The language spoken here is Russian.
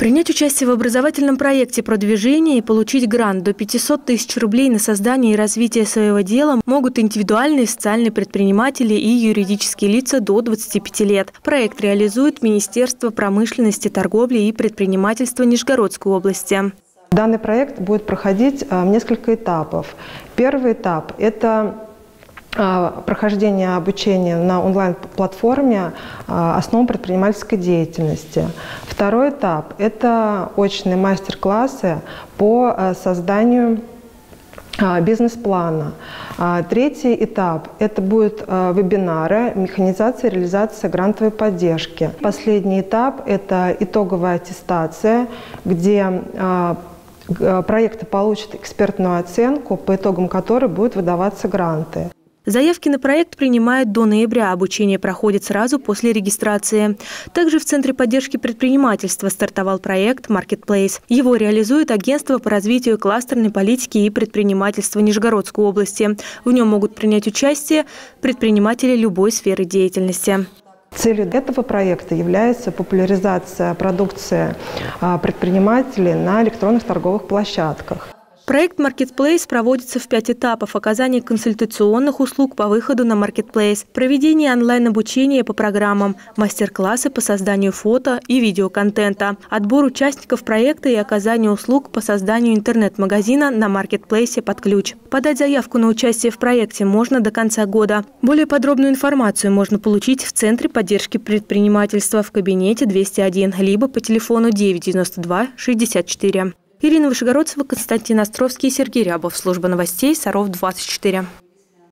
Принять участие в образовательном проекте продвижения и получить грант до 500 тысяч рублей на создание и развитие своего дела могут индивидуальные социальные предприниматели и юридические лица до 25 лет. Проект реализует Министерство промышленности, торговли и предпринимательства Нижегородской области. Данный проект будет проходить в несколько этапов. Первый этап – это а, прохождение обучения на онлайн-платформе а, основам предпринимательской деятельности. Второй этап – это очные мастер-классы по а, созданию бизнес-плана. Третий этап – это будут вебинары «Механизация и реализация грантовой поддержки». Последний этап – это итоговая аттестация, где проекты получат экспертную оценку, по итогам которой будут выдаваться гранты. Заявки на проект принимают до ноября. Обучение проходит сразу после регистрации. Также в Центре поддержки предпринимательства стартовал проект Marketplace. Его реализует Агентство по развитию кластерной политики и предпринимательства Нижегородской области. В нем могут принять участие предприниматели любой сферы деятельности. Целью этого проекта является популяризация продукции а, предпринимателей на электронных торговых площадках. Проект Marketplace проводится в пять этапов. Оказание консультационных услуг по выходу на Marketplace, проведение онлайн-обучения по программам, мастер-классы по созданию фото и видеоконтента, отбор участников проекта и оказание услуг по созданию интернет-магазина на Marketplace под ключ. Подать заявку на участие в проекте можно до конца года. Более подробную информацию можно получить в Центре поддержки предпринимательства в кабинете 201, либо по телефону 992 64. Ирина Вышегородцева, Константин Островский, Сергей Рябов. Служба новостей Саров 24.